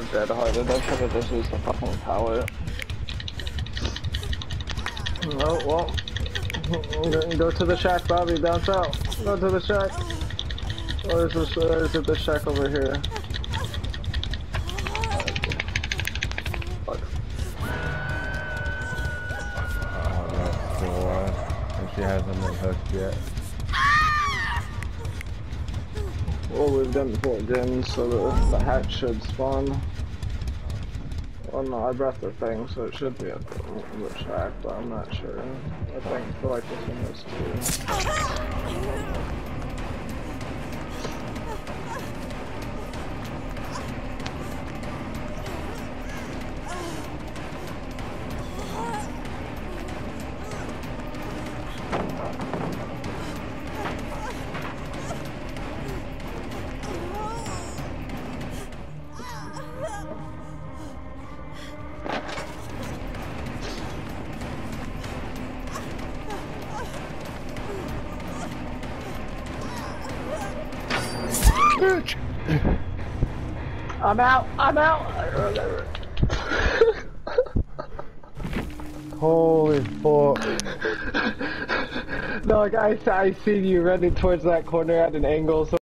have dead-harded. I should have just used the fucking pallet. No, well. Go, go to the shack, Bobby. Bounce out. Go to the shack. Or is, this, or is it the shack over here? Fuck. Oh, that's still alive. And she hasn't been hooked yet. Well, we've done four gens, so the, the hatch should spawn. Well, no, I brought the thing, so it should be at the, the shack, but I'm not sure. I think, I feel like this one Bitch! I'm out! I'm out! Holy fuck. no, like I, I seen you running towards that corner at an angle, so